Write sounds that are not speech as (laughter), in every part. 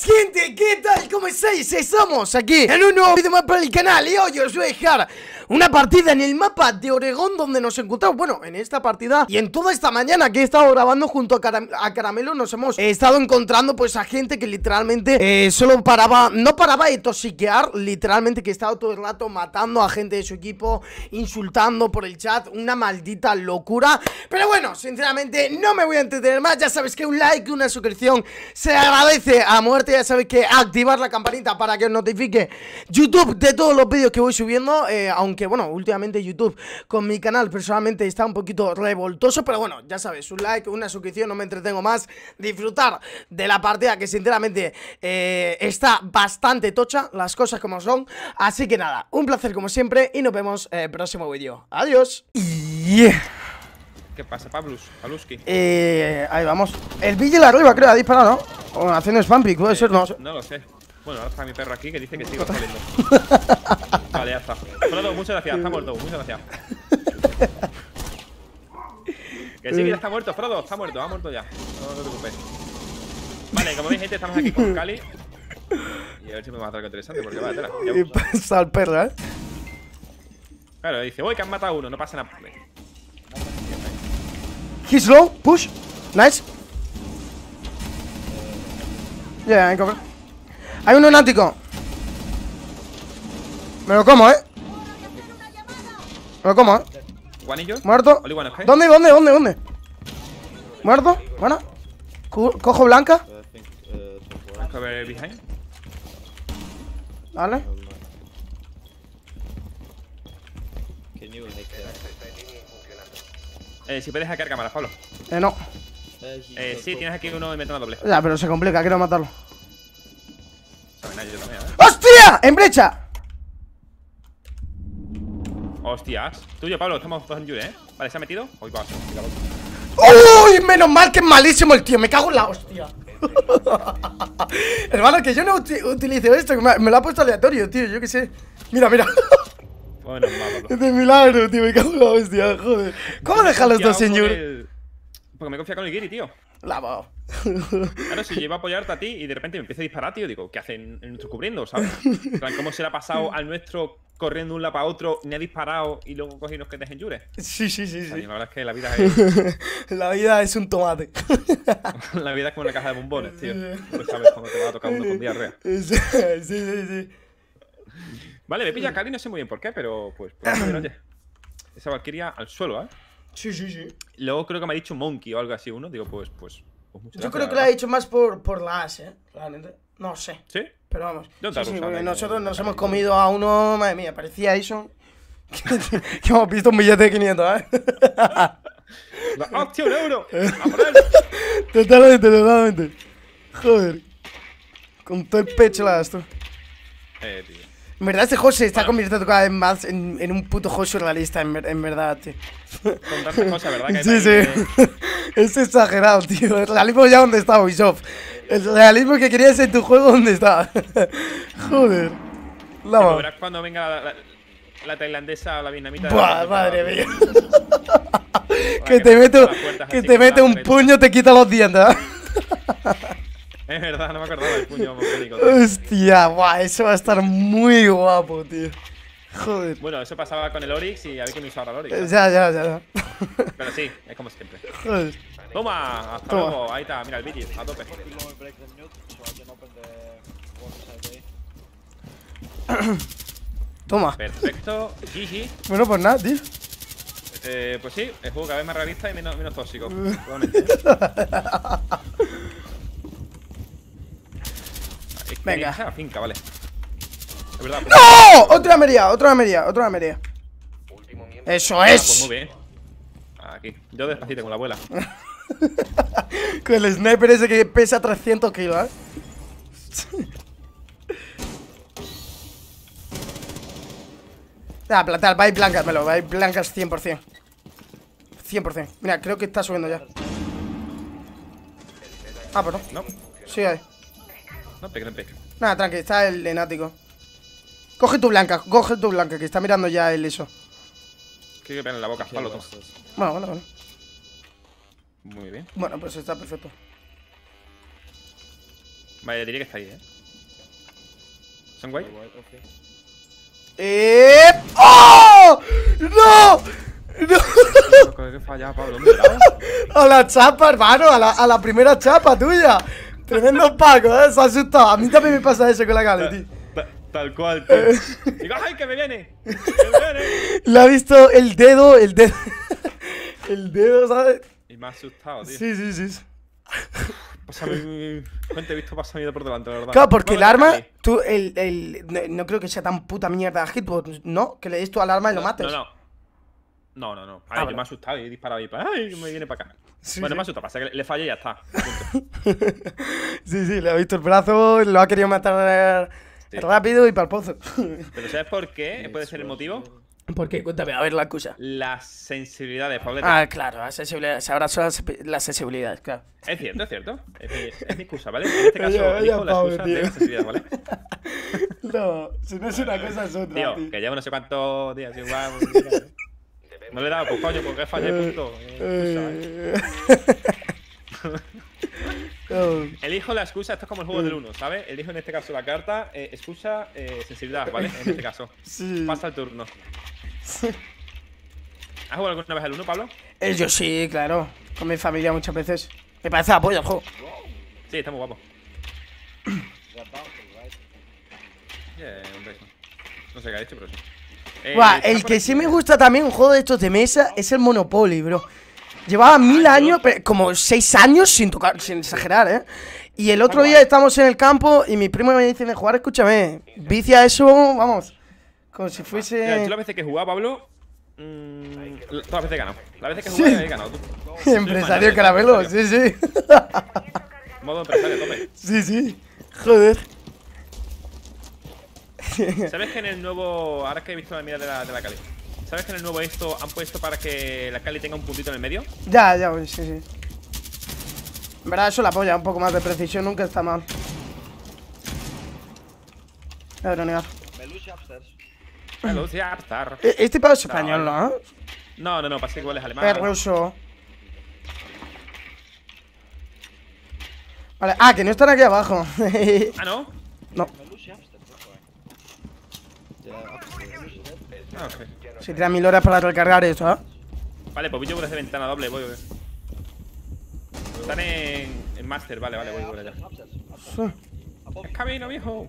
gente, ¿qué tal? ¿Cómo estáis? Estamos aquí en un nuevo video más para el canal y hoy os voy a dejar una partida en el mapa de Oregón donde nos encontramos, bueno, en esta partida y en toda esta mañana que he estado grabando junto a, Caramelo nos hemos estado encontrando pues a gente que literalmente eh, solo paraba, no paraba de toxiquear, literalmente que estaba todo el rato matando a gente de su equipo, insultando por el chat, una maldita locura, pero bueno, sinceramente no me voy a entretener más, ya sabes que un like, una suscripción se agradece a muerte, ya sabes que activar la campanita para que os notifique YouTube de todos los vídeos que voy subiendo, eh, aunque bueno, últimamente YouTube con mi canal personalmente está un poquito revoltoso, pero bueno, ya sabes, un like, una suscripción, no me entretengo más, disfrutar de la partida que sinceramente eh, está bastante tocha, las cosas como son, así que nada, un placer como siempre y nos vemos en el próximo vídeo. Adiós. ¿Qué pasa, Pablus? Pabluski. Eh, ahí vamos. El Vigil arriba, creo, ha disparado, ¿no? O haciendo spam pick, puede ser, no No lo sé. Bueno, ahora está mi perro aquí que dice que sigo saliendo. vale, ya está. Frodo, muchas gracias. Está muerto, muchas gracias. que sí, que ya está muerto, Frodo. Está muerto, ha muerto ya. No, te preocupes. Vale, como veis, gente, estamos aquí con Cali. Y a ver si me va a hacer algo interesante, porque va a tela. Y pasa el perro, ¿eh? Claro, dice, uy, que han matado a uno, no pasa nada. He's low, push. Nice. Yeah, cover. Hay un lunático. Me lo como, ¿eh? Me lo como, ¿eh? Muerto. ¿Dónde, dónde, dónde, dónde? ¿Muerto? Bueno. Cojo blanca. Vale. Eh, si puedes hackear cámaras, Pablo. Eh, no. Eh, sí, tienes aquí uno inventando doble. Ya, pero se complica, quiero matarlo. ¡Hostia! ¡En brecha! Hostias. Tuyo, Pablo, estamos todos en Yure, ¿eh? Vale, ¿se ha metido? Uy, va, ¡Uy! Menos mal que es malísimo el tío. Me cago en la hostia. (laughs) Hermano, que yo no utilizo esto. Me, me, lo ha puesto aleatorio, tío. Yo qué sé. Mira, mira. (laughs) Bueno. Es de milagro, tío. Me cago en la hostia, joder. ¿Cómo dejan los dos en Yure? Porque me confía con el Giri, tío. Lavado. Claro, si yo iba a apoyarte a ti y de repente me empieza a disparar, tío, digo, ¿qué hacen en nuestro cubriendo, sabes? ¿Cómo se le ha pasado al nuestro corriendo de un lado para otro, ni ha disparado y luego coge y nos quedes en Jure? Sí, sí, sí, sí. La verdad es que la vida es. (laughs) la vida es un tomate. (laughs) la vida es como una caja de bombones, tío. No sabes cuándo te va a tocar uno con diarrea. (laughs) Sí, sí, sí. Vale, me pilla Cali, no sé muy bien por qué, pero pues. pues oye. Esa Valkyria al suelo, ¿eh? Sí, sí, sí. Luego creo que me ha dicho Monkey o algo así uno. Digo, pues, pues. pues Yo creo que lo ha dicho más por, por la as, ¿eh? Realmente. No sé. ¿Sí? Pero vamos. Sí, sí, porque nosotros nos hemos comido a uno. Madre mía, parecía eso. (laughs) que hemos visto un billete de 500, ¿eh? (laughs) ¡Hostia, un euro! (laughs) totalmente, totalmente. Joder. Con todo el pecho la gasto. Eh, tío. En verdad este juego se está convirtiendo cada vez más en, en un puto juego surrealista, en, en verdad, tío. Con cosas, ¿verdad? Que (laughs) sí, sí. (laughs) es exagerado, tío. El realismo ya donde está Ubisoft. El realismo que querías en tu juego, ¿dónde está? (laughs) Joder. La verás cuando venga la, la, tailandesa o la vietnamita. Buah, madre mía. que, te mete, que te mete un puño, te quita los dientes. Es verdad, no me acordaba del puño Hostia, guau, eso va a estar muy guapo, tío. Joder. Bueno, eso pasaba con el Oryx y a ver me hizo ahora el Oryx. Ya, ya, ya. Pero sí, es como siempre. Joder. Toma, hasta luego. Ahí está, mira el Vigil, a tope. Toma. Perfecto. GG. Bueno, pues nada, tío. Eh, pues sí, el juego cada vez más realista y menos, menos tóxico. (laughs) Venga. finca, vale. verdad. ¡No! Otra media, otra media, otra media. Eso ah, es. Pues muy bien. Aquí. Yo despacito con la abuela. (laughs) con el sniper ese que pesa 300 kilos, ¿eh? (laughs) Ah, plantar, va a ir blancas, melo, va a ir blancas 100%. 100%. Mira, creo que está subiendo ya. Ah, pero no. Sí, hay. No pegue, no Nada, tranqui, está el enático. Coge tu blanca, coge tu blanca, que está mirando ya el eso. Que en la boca, palo Bueno, bueno, bueno. Muy bien. Bueno, pues está perfecto. Vale, diría que está ahí, ¿eh? ¿Son guay? ¡Eh! ¡Oh! ¡No! ¡No! Creo que he fallado, Pablo. ¿Dónde era? (laughs) A la chapa, hermano, a la, a la primera chapa tuya. Tremendo Paco, ¿eh? Se ha asustado. A mí también me pasa eso con la Gali, tío. Ta- Tal cual, (laughs) tío. Digo, ¡ay, que me viene! ¡Que me viene! Le ha visto el dedo, el dedo. (laughs) El dedo, ¿sabes? Y me ha asustado, tío. Sí, sí, sí. Pásame. Cuente, he visto pasar mi por delante, la verdad. Claro, porque el arma, tú, el, el, no, no creo que sea tan puta mierda hitbox, ¿no? Que le des tú al arma y lo mates. No, no. No, no, no. A ver, Ah, yo vale. me he asustado y he disparado y para. ¡Ay, me viene para acá! (laughs) Sí, bueno, sí. me ha asustado, pasa que le- fallé y ya está. (laughs) Sí, sí, le ha visto el brazo, lo ha querido matar Sí. rápido y para el pozo. (laughs) Pero ¿sabes por qué? ¿Puede ser el motivo? ¿Por qué? Cuéntame, a ver la excusa. Las sensibilidades, Pablete. Ah, claro, la sensibilidad. Ahora son las, las sensibilidades, claro. Es cierto, es cierto. Es mi, es mi excusa, ¿vale? En este caso, Vaya, vaya elijo la pavo, excusa tío. de la sensibilidad, ¿vale? No, si no es una cosa, es otra. Tío, tío. que llevo no sé cuántos días igual. No le he dado, pues coño, porque fallé, punto. Eh, excusa, ¿eh? Eh, (laughs) Elijo la excusa, esto es como el juego del uno, ¿sabes? Elijo en este caso la carta, eh, excusa, eh, sensibilidad, ¿vale? En este caso. (laughs) sí. Pasa el turno. ¿Has jugado alguna vez al 1, Pablo? Eh, yo sí, claro. Con mi familia muchas veces. Me parece apoyo el juego. Sí, está muy guapo. (clears throat) Yeah, un beso. No sé qué ha dicho, pero sí. Eh, Buah, el que sí me gusta también, un juego de estos de mesa, es el Monopoly, bro. Llevaba mil Ah, yo- años, pe- como seis años sin tocar, sin exagerar, ¿eh? Y el otro día estamos en el campo y mi primo me dice de jugar, escúchame, vicia eso, vamos, como si Mira, fuese... yo las veces que he jugado, Pablo. mm, todas las veces he ganado. Las veces que he Sí. he ganado. tú. (laughs) Empresario caramelo, sí, sí. Modo empresario, tope. sí, sí. Joder. (laughs) ¿Sabes que en el nuevo. Ahora que he visto la mira de la, de la Cali. ¿Sabes que en el nuevo esto han puesto para que la Cali tenga un puntito en el medio? Ya, ya, pues, sí, sí. En verdad, eso la apoya, un poco más de precisión nunca está mal. Voy a. E- Este pavo es español, ¿no? No, no, no, pasa que igual es alemán. Es ruso. Vale, ah, que no están aquí abajo. (laughs) Ah, no. no, Ah, ok. se tiran mil horas para recargar esto, ¿eh? Vale, pues yo por desde ventana doble, voy, voy. Están en, en Master, vale, vale, voy por allá. Es camino, viejo.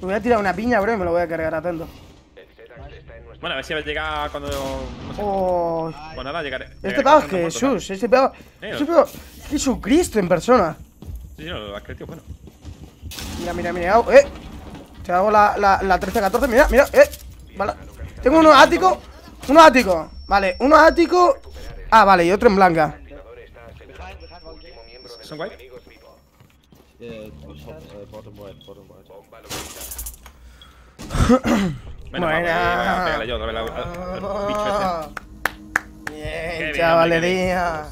Me voy a tirar una piña, bro, y me lo voy a cargar atento. Bueno, a ver si llega cuando. No sé. Oh, Pues nada, llegaré. este llegaré pavo es con los muertos, Jesús, este pavo. Eh, Este es Jesucristo en persona. Sí, sí, no, lo has creído, bueno. Mira, mira, mira, eh. Te hago la, la, la 13-14, mira, mira, eh. Vale. Tengo uno ático. Uno ático. Vale, uno ático. Ah, vale, y otro en blanca. ¿Son guay? Buena. Bien, chavalería.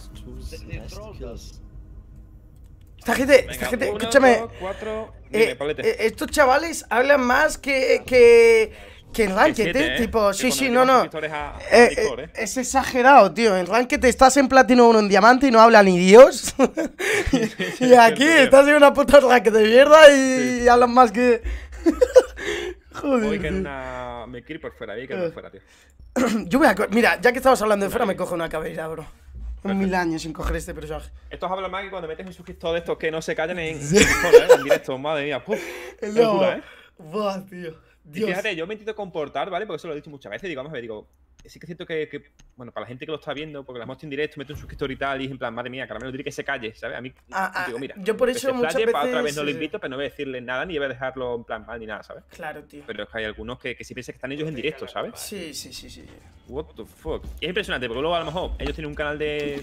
Esta gente, esta Venga, gente, uno, escúchame. dos, cuatro. eh, Dime, eh, estos chavales hablan más que, que, que en Ranked, eh. ¿eh? Tipo, sí, sí, no, no. a- Eh, Discord, eh, es exagerado, tío. En Ranked estás en platino 1 en diamante y no habla ni Dios. (laughs) y aquí estás en una puta Ranked de mierda y, Sí. y hablan más que. (laughs) Joder. Voy que en tío. una. Me quiero ir por fuera, voy que por fuera, tío. (clears throat) Yo voy a. Mira, ya que estamos hablando de fuera, me cojo una cabellera, bro. Un mil años sin coger este personaje. Estos hablan más que cuando metes un suscriptor de estos que no se callan en, (laughs) en Discord. En directo, madre mía. Puf, El locura, ¿eh? Buah, tío. Y Dios. fíjate, yo me intento comportar, ¿vale? Porque eso lo he dicho muchas veces. Digo, vamos a ver, digo, sí que siento que, que, bueno, para la gente que lo está viendo, porque la hemos en directo, mete un suscriptor y tal, y es en plan, madre mía, caramelo, dile que se calle, ¿sabes? A mí, Ah, ah, digo, mira, yo por eso se muchas explaye, para otra veces, vez no lo eh, invito, pero no voy a decirle nada, ni voy a dejarlo en plan mal ni nada, ¿sabes? Claro, tío. Pero es que hay algunos que, que sí piensan que están ellos en directo, ¿sabes? Sí, sí, sí, sí. What the fuck. Y es impresionante, porque luego a lo mejor ellos tienen un canal de.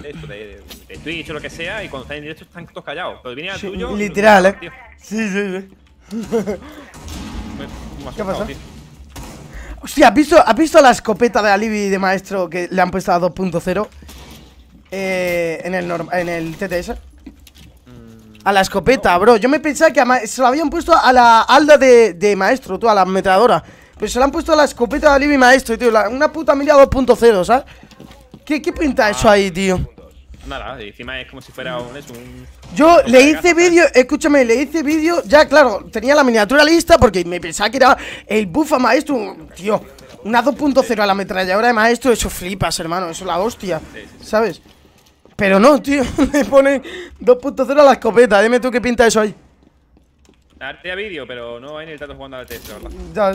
de esto, de, de Twitch o lo que sea, y cuando están en directo están todos callados. Pero viene al tuyo. literal, eh. tío, Sí, sí, sí. Me- ¿Qué tío. Hostia, ¿has visto, ¿has visto la escopeta de Alibi de maestro que le han puesto a 2.0? Eh, en el norm- en el TTS. Mm, A la escopeta, bro. Yo me pensaba que a se lo habían puesto a la alda de, de maestro, tú, a la ametralladora. Pero se la han puesto a la escopeta de Alibi maestro, tío. la- una puta mira 2.0, ¿sabes? ¿Qué, ¿Qué pinta eso ahí, tío? Nada, encima es como si fuera un. Es un Yo un le hice vídeo, escúchame, le hice vídeo, ya claro, tenía la miniatura lista porque me pensaba que era el bufa maestro, tío, una 2.0 a la ametralladora de maestro, eso flipas, hermano, eso es la hostia, Sí, sí, sí. ¿sabes? Pero no, tío, (laughs) me ponen 2.0 a la escopeta, dime tú qué pinta eso ahí. Haría vídeo, pero no hay ni el tanto jugando a la verdad. Ya.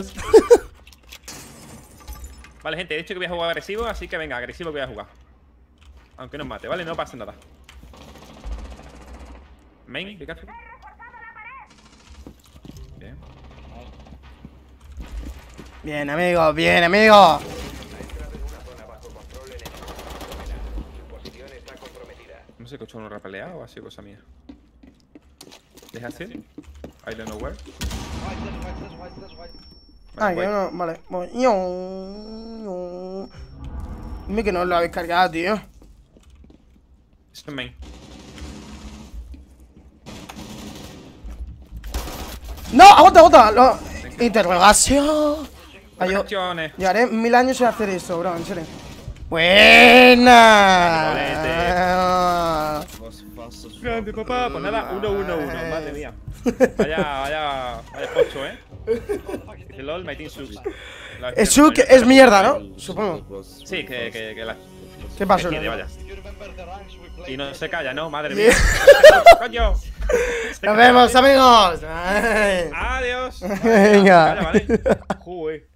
Vale, gente, he dicho que voy a jugar agresivo, así que venga, agresivo que voy a jugar. Aunque nos mate, ¿vale? No pasa nada. Main, careful. Bien. Bien, amigo, bien, amigo. No sé, coche uno repelea o ha sido cosa mía. ¿Deja así? I don't know where. Ah, Vale, yo voy. no, vale. voy. Yo, yo. Dime que no lo habéis cargado, tío. Main. ¡No! ¡Agota, agota! Lo... Interrogación. Ay, yo, haré mil años sin hacer esto, bro, en serio. ¡Buena! Grande, papá. Pues nada, 1 1 1 madre mía. Vaya, vaya, vaya pocho, eh. Dice LOL, my team sucks. La- Es mierda, ¿no? Supongo. Sí, que, que, que la. ¿Qué pasó? vaya. Y no se calla, ¿no? Madre mía. (laughs) ¡Coño! Nos vemos, ¿vale? amigos. Ay. Adiós. (laughs) Venga. ¿vale? Joder.